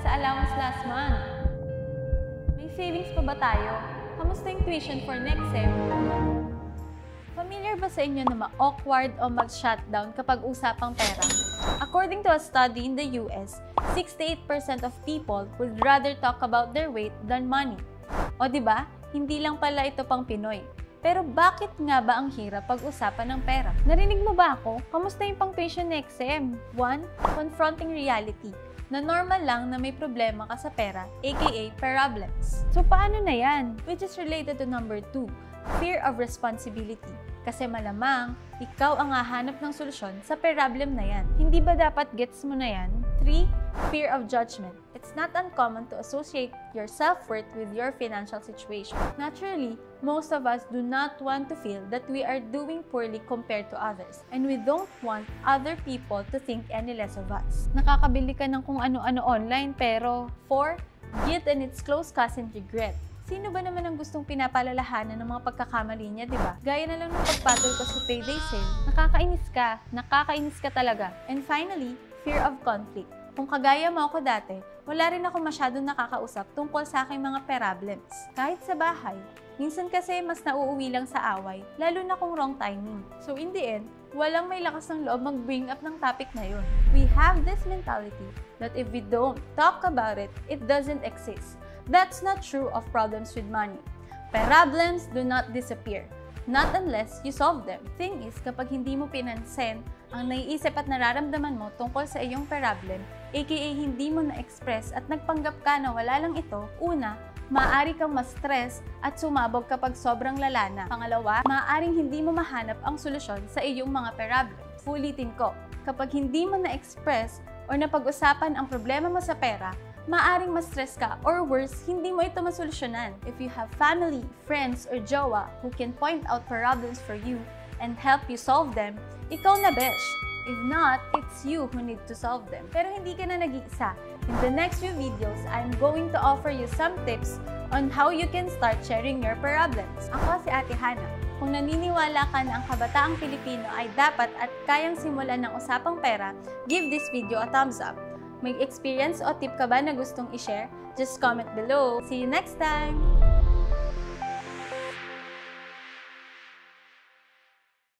sa allowance last month? May savings pa ba tayo? Kamusta yung tuition for next sem? Familiar ba sa inyo na ma-awkward o mag-shutdown kapag usapang pera? According to a study in the US, 68% of people would rather talk about their weight than money. O di ba? Hindi lang pala ito pang Pinoy. Pero bakit nga ba ang hirap pag-usapan ng pera? Narinig mo ba ako? Kamusta yung pang tuition next sem? 1. Confronting reality na normal lang na may problema ka sa pera, aka problems. So paano na yan? Which is related to number 2, fear of responsibility. Kasi malamang, ikaw ang hahanap ng solusyon sa problem na yan. Hindi ba dapat gets mo na yan? 3. Fear of judgment. It's not uncommon to associate your self-worth with your financial situation. Naturally, most of us do not want to feel that we are doing poorly compared to others. And we don't want other people to think any less of us. Nakakabili ka ng kung ano-ano online pero 4. Guilt and its close cousin regret. Sino ba naman ang gustong pinapalalahanan ng mga pagkakamali niya, di ba? Gaya na lang ng pagpatol ko sa payday sale. Nakakainis ka. Nakakainis ka talaga. And finally, fear of conflict. Kung kagaya mo ako dati, wala rin ako masyadong nakakausap tungkol sa aking mga problems. Kahit sa bahay, minsan kasi mas nauuwi lang sa away, lalo na kung wrong timing. So in the end, walang may lakas ng loob mag-bring up ng topic na yun. We have this mentality that if we don't talk about it, it doesn't exist. That's not true of problems with money. Problems do not disappear, not unless you solve them. Thing is, kapag hindi mo pinansin ang naiisip at nararamdaman mo tungkol sa iyong problem, aka hindi mo na-express at nagpanggap ka na wala lang ito, una, maaari kang ma-stress at sumabog kapag sobrang lala na. Pangalawa, maaaring hindi mo mahanap ang solusyon sa iyong mga problems. Ulitin ko, kapag hindi mo na-express o napag-usapan ang problema mo sa pera, maaring ma-stress ka or worse, hindi mo ito masolusyonan. If you have family, friends, or jowa who can point out problems for you and help you solve them, ikaw na besh. If not, it's you who need to solve them. Pero hindi ka na nag-iisa. In the next few videos, I'm going to offer you some tips on how you can start sharing your problems. Ako si Ate Hana. Kung naniniwala ka na ang kabataang Pilipino ay dapat at kayang simulan ng usapang pera, give this video a thumbs up. May experience o tip ka ba na gustong i-share? Just comment below. See you next time!